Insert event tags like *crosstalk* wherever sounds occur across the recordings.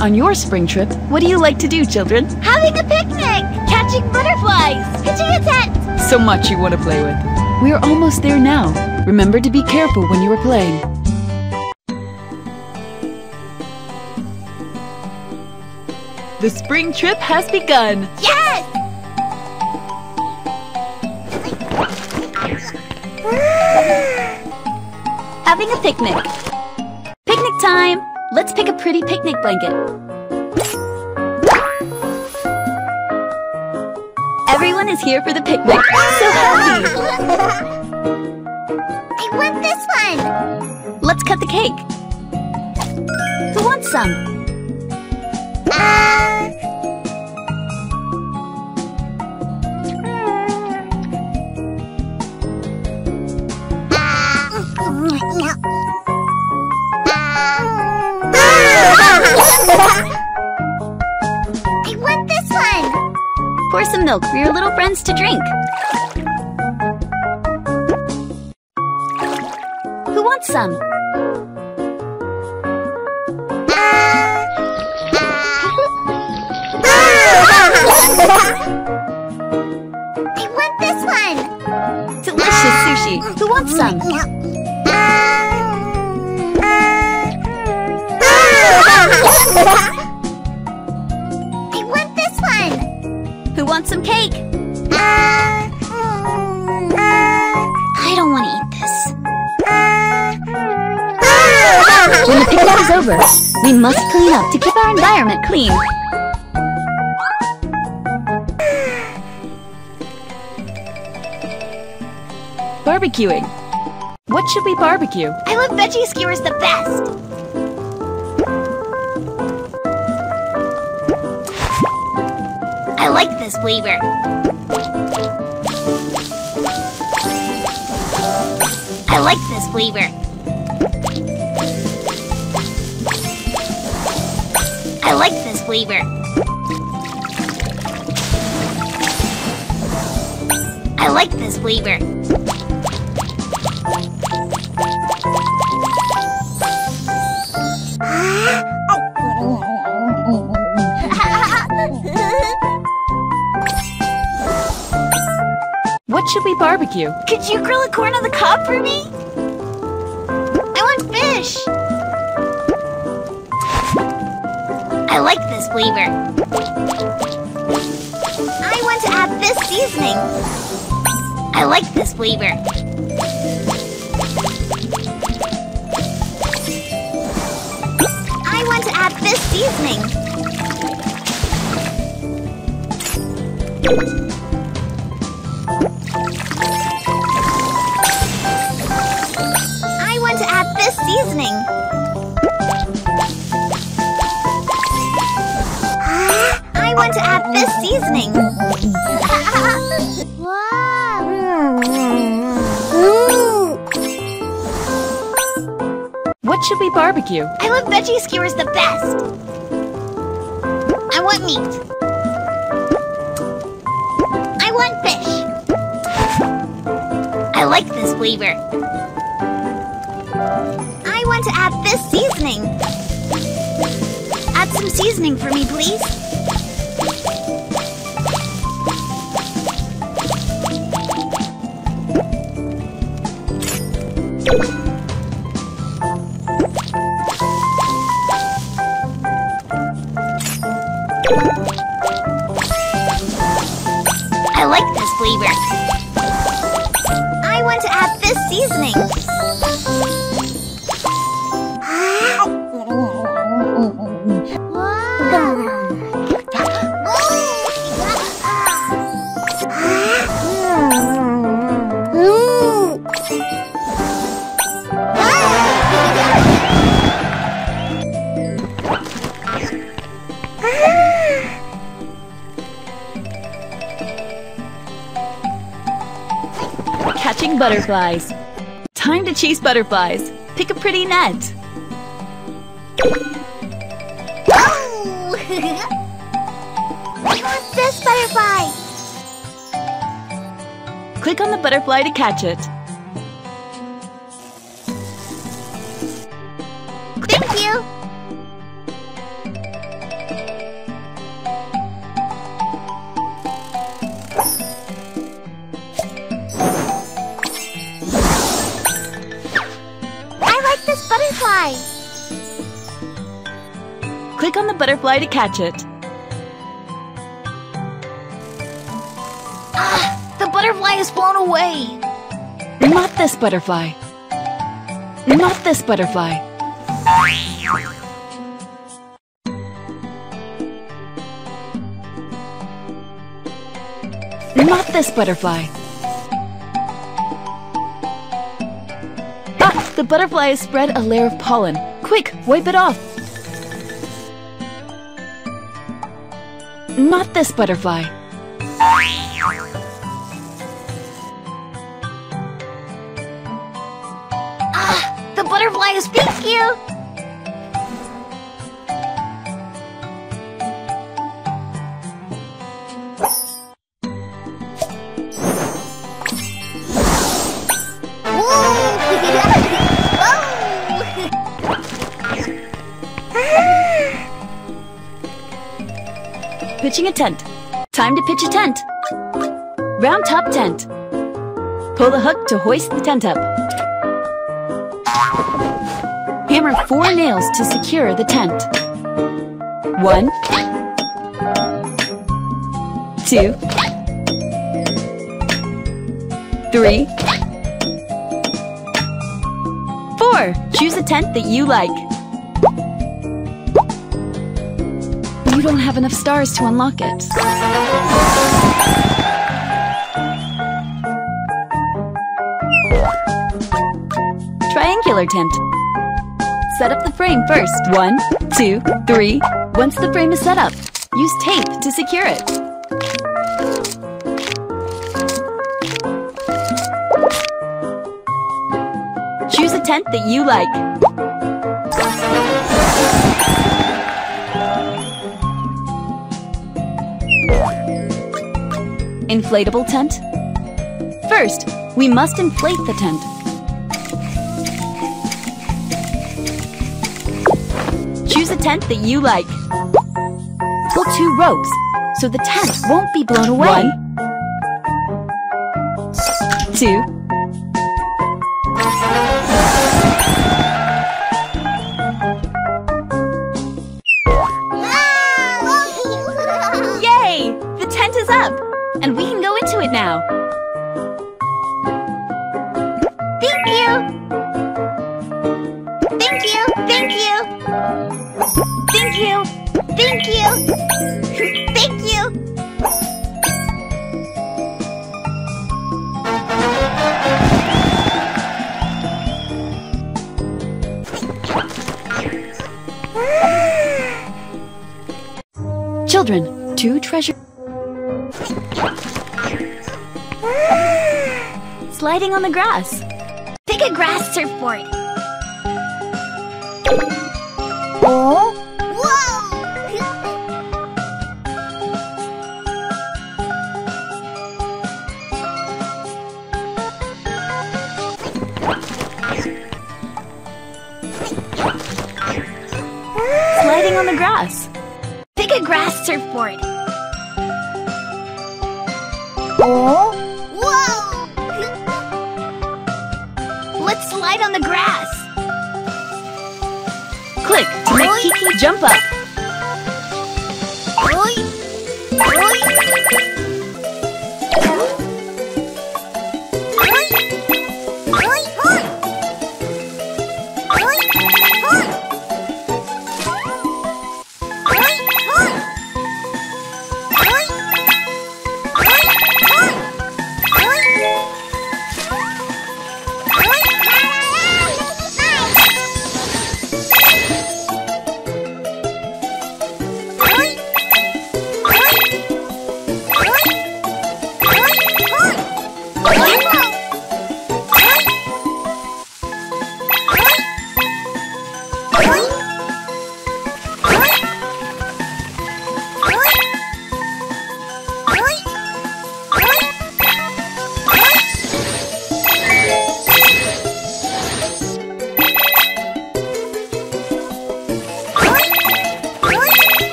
On your spring trip, what do you like to do, children? Having a picnic! Catching butterflies! Pitching a tent! So much you want to play with. We are almost there now. Remember to be careful when you are playing. The spring trip has begun. Yes! *gasps* Having a picnic. Picnic time! Let's pick a pretty picnic blanket. Everyone is here for the picnic. So happy! *laughs* I want this one! Let's cut the cake. Who wants some? Uh... some milk for your little friends to drink. Who wants some? I want this one! Delicious sushi. Who wants some? Wants some cake? I don't want to eat this. When the picnic is over, we must clean up to keep our environment clean. Barbecuing. What should we barbecue? I love veggie skewers the best! I like this flavor. I like this flavor. I like this flavor. I like this flavor. Should we barbecue? Could you grill a corn on the cob for me? I want fish! I like this flavor. I want to add this seasoning. I like this flavor. I want to add this seasoning. This seasoning. *laughs* What should we barbecue? I love veggie skewers the best. I want meat. I want fish. I like this flavor. I want to add this seasoning. Add some seasoning for me, please. I butterflies. Time to chase butterflies. Pick a pretty net. Oh! *laughs* I want this butterfly. Click on the butterfly to catch it. Butterfly to catch it. Ah, the butterfly is blown away. Not this butterfly. Not this butterfly. Not this butterfly. Ah, the butterfly has spread a layer of pollen. Quick, wipe it off. Not this butterfly. Ah, the butterfly is thank Pitching a tent. Time to pitch a tent. Round top tent. Pull the hook to hoist the tent up. Hammer four nails to secure the tent. One, two, three, four. Choose a tent that you like. You don't have enough stars to unlock it. Triangular tent. Set up the frame first. One, two, three. Once the frame is set up, use tape to secure it. Choose a tent that you like. Inflatable tent? First, we must inflate the tent. Choose a tent that you like. Pull two ropes so the tent won't be blown away. One, two, *laughs* Yay! The tent is up! Now. Thank you. Thank you. Thank you. Thank you. Thank you. Thank you. Children, two treasure. Sliding on the grass. Pick a grass surfboard. Oh? Whoa! Sliding on the grass. Pick a grass surfboard. On the grass. Click to make. Kiki jump up.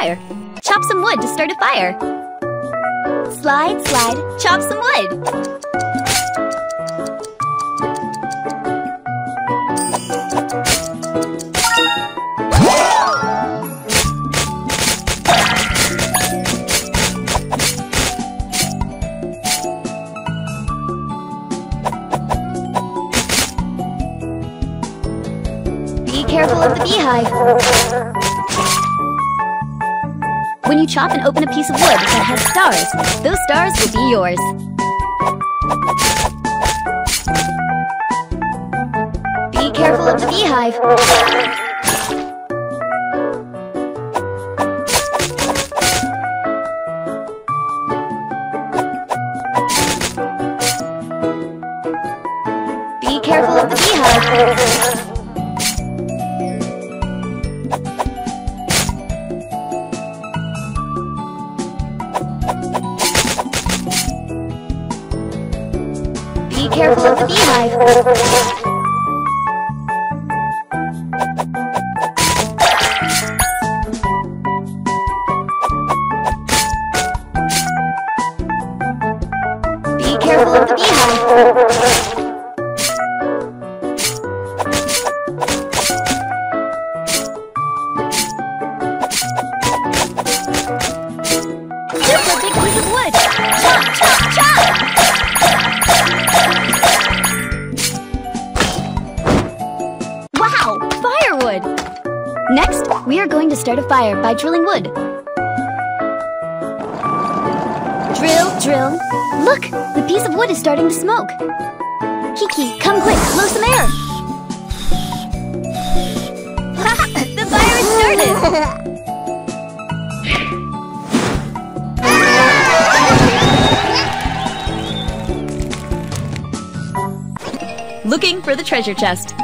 Fire. Chop some wood to start a fire. Slide, slide, chop some wood. Be careful of the beehive. You chop and open a piece of wood that has stars, those stars will be yours. Be careful of the beehive. Careful of the beehive. Fire by drilling wood. Drill, drill. Look, the piece of wood is starting to smoke. Kiki, come quick, blow some air. *laughs* the fire has started. Looking for the treasure chest.